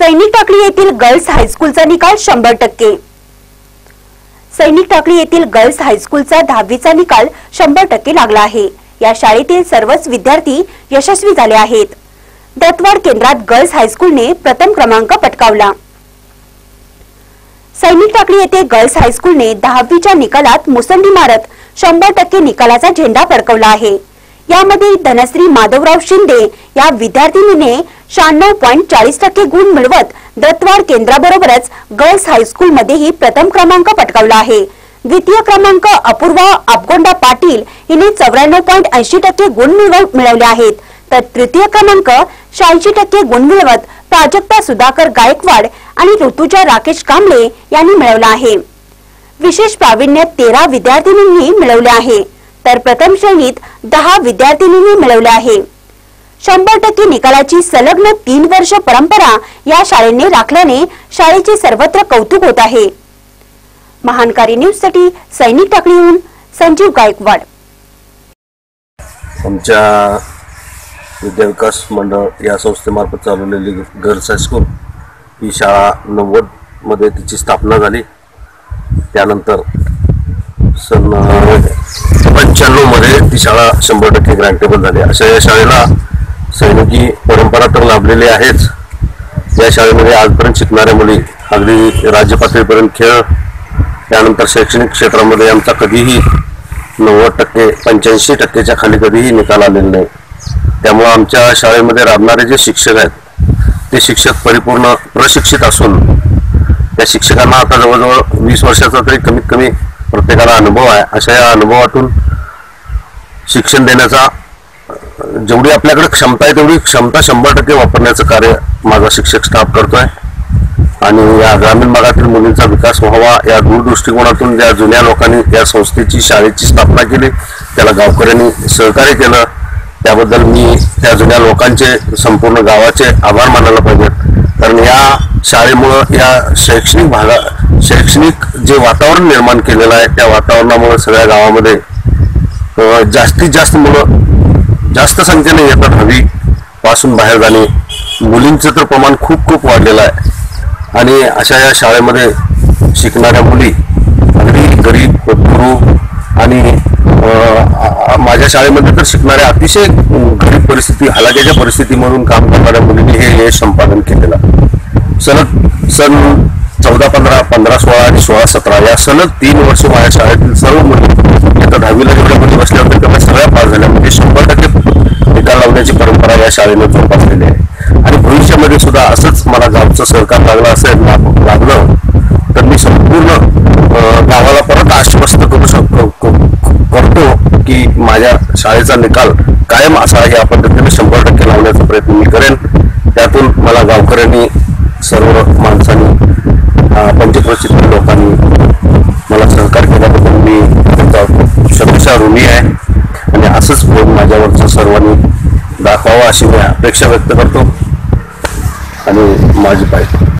सैनिक टाकळी येथील गर्ल्स हायस्कूलचा निकाल शंभर टक्के. सैनिक टाकळी येथील गर्ल्स हायस्कूलचा दहावीचा निकाल शंभर टक्के लागला आहे. या शाळेतील सर्वच विद्यार्थी यशस्वी झाले आहेत. दत्तवाड केंद्रात गर्ल्स हायस्कूलने प्रथम क्रमांक पटकावला. सैनिक टाकळी येथे गर्ल्स हायस्कूलने दहावीच्या निकालात मुसंडी मारत शंभर टक्के निकालाचा झेंडा फडकवला आहे. यामध्ये धनश्री माधवराव शिंदे या विद्यार्थिनीने शहाण्णव पॉईंट चाळीस टक्के गुण मिळवत दत्तवाड केंद्राबरोबरच गर्ल्स हायस्कूलमध्येही प्रथम क्रमांक पटकावला आहे. द्वितीय क्रमांक अपूर्वा अपगोंडा पाटील हिने चौऱ्याण्णव पॉईंट ऐंशी टक्के गुण मिळवले आहेत. तर तृतीय क्रमांक शहाऐंशी टक्के गुण मिळवत प्राजक्ता सुधाकर गायकवाड आणि ऋतुजा राकेश कांबळे यांनी मिळवला आहे. विशेष प्रावीण्य तेरा विद्यार्थिनींनी मिळवले आहे. तर प्रथम श्रेणीत दहा विद्यार्थिनींनी मिळवले आहे. शंभर टक्के निकालाची सलग्न तीन वर्ष परंपरा या शाळेने राखल्याने शाळेचे सर्वत्र कौतुक होत आहे. महानकारी न्यूजसाठी सैनिक टाकळीहून संजीव गायकवाड. आमच्या विद्याविकास मंडळ या संस्थेमार्फत चालवलेली गर्ल्स हायस्कूल ही शाळा नव्वदमध्ये तिची स्थापना झाली. त्यानंतर सन पंच्याण्णवमध्ये ती शाळा शंभर टक्के ग्रँटेबल झाली. अशा या शाळेला सैनिकी परंपरा तर लाभलेली आहेच. या शाळेमध्ये आजपर्यंत शिकणाऱ्या मुली अगदी राज्य पातळीपर्यंत खेळ त्यानंतर शैक्षणिक क्षेत्रामध्ये आमचा कधीही नव्वद टक्के पंच्याऐंशी टक्केच्या खाली कधीही निकाल आलेला नाही. त्यामुळं आमच्या शाळेमध्ये राबणारे जे शिक्षक आहेत ते शिक्षक परिपूर्ण प्रशिक्षित असून त्या शिक्षकांना आता जवळजवळ वीस वर्षाचा तरी कमीत कमी प्रत्येकाला अनुभव आहे. अशा या अनुभवातून शिक्षण देण्याचा जेवढी आपल्याकडे क्षमता आहे तेवढी क्षमता शंभर टक्के वापरण्याचं कार्य माझा शिक्षक स्टाफ करतो आहे आणि या ग्रामीण भागातील मुलींचा विकास व्हावा या दूरदृष्टिकोनातून ज्या जुन्या लोकांनी या संस्थेची शाळेची स्थापना केली त्याला गावकऱ्यांनी सहकार्य केलं. त्याबद्दल मी त्या जुन्या लोकांचे संपूर्ण गावाचे आभार मानायला पाहिजेत. कारण या शाळेमुळं या शैक्षणिक भागा शैक्षणिक जे वातावरण निर्माण केलेलं आहे त्या वातावरणामुळे सगळ्या गावामध्ये जास्तीत जास्त मुलं जास्त संख्येने येतात हवी पासून बाहेर जाणे. मुलींचं तर प्रमाण खूप खूप वाढलेलं आहे. आणि अशा या शाळेमध्ये शिकणाऱ्या मुली अगदी गरीब गुरु आणि माझ्या शाळेमध्ये तर शिकणाऱ्या अतिशय गरीब परिस्थिती हलाक्याच्या परिस्थितीमधून काम करणाऱ्या मुलींनी हे यश संपादन केलेलं सलग सन चौदा पंधरा पंधरा सोळा आणि सोळा सतरा या सलग तीन वर्ष माझ्या शाळेतील सर्व मुली दहावीला जेवढ्या मुली बसल्या होत्या तेवढ्या सगळ्या पास झाल्या. म्हणजे शंभर टक्के निकाल लावण्याची परंपरा या शाळेने जोपासलेली आहे. आणि भविष्यामध्ये सुद्धा असंच मला गावचं सरकार लागलं असेल लागलं तर मी संपूर्ण गावाला परत आश्वस्त करू शकतो क- करतो की माझ्या शाळेचा निकाल कायम असा या पद्धतीने शंभर टक्के लावण्याचा प्रयत्न मी करेन. त्यातून मला गावकऱ्यांनी सर्व माणसांनी पंचक्रोचित लोकांनी शतशा आहे. आणि असंच प्रेम माझ्यावरचं सर्वांनी. दाखवावं अशी मी अपेक्षा व्यक्त करतो. आणि माझी पाहिजे